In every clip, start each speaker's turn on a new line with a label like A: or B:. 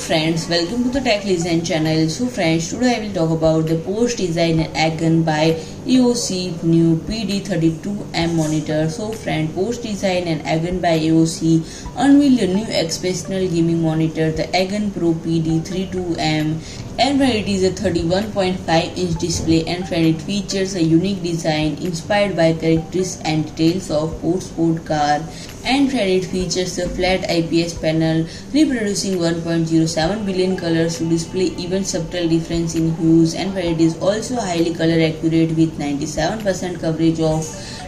A: friends, welcome to the Tech Legends channel. So friends, today I will talk about the Porsche Design Agon by AOC new PD32M monitor. So friend, Porsche Design and Agon by AOC unveiled a new exceptional gaming monitor, the Agon Pro PD32M. And friend, it is a 31.5 inch display and friend, it features a unique design inspired by characteristics and details of Porsche sport car and friend it features a flat IPS panel reproducing 1.07 billion colors to display even subtle difference in hues and it is also highly color accurate with 97% coverage of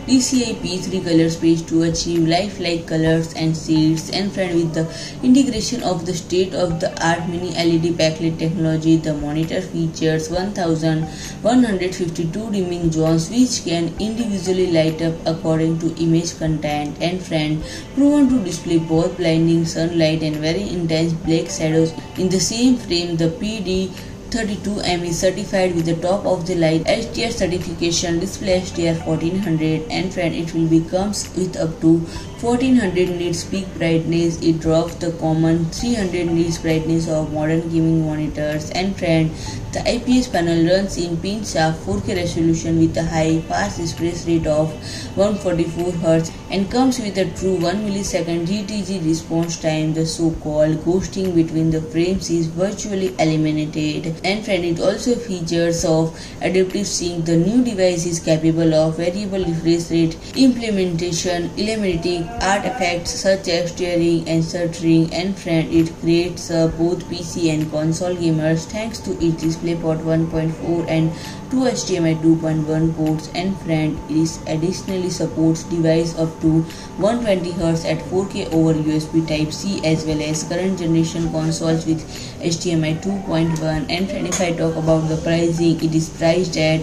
A: DCI P3 color space to achieve lifelike colors and shades. And friend with the integration of the state-of-the-art mini LED backlit technology the monitor features 1152 dimming zones which can individually light up according to image content. And friend proven to display both blinding sunlight and very intense black shadows. In the same frame the PD 32M is certified with the top of the line HDR certification display HDR 1400 and friend it will be comes with up to 1400 nits peak brightness it drops the common 300 nits brightness of modern gaming monitors and friend the IPS panel runs in pin sharp 4K resolution with a high fast refresh rate of 144 Hz and comes with a true 1 millisecond GTG response time. The so-called ghosting between the frames is virtually eliminated. And friend, it also features of adaptive sync. The new device is capable of variable refresh rate implementation, eliminating artifacts such as steering and stuttering. And friend, it creates uh, both PC and console gamers thanks to its DisplayPort 1.4 and two HDMI 2.1 ports and friend it additionally supports device up to 120Hz at 4K over USB Type-C as well as current generation consoles with HDMI 2.1 and friend if I talk about the pricing it is priced at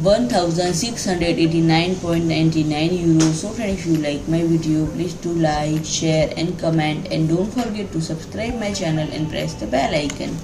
A: 1689.99 euros so friend if you like my video please do like share and comment. And don't forget to subscribe my channel and press the bell icon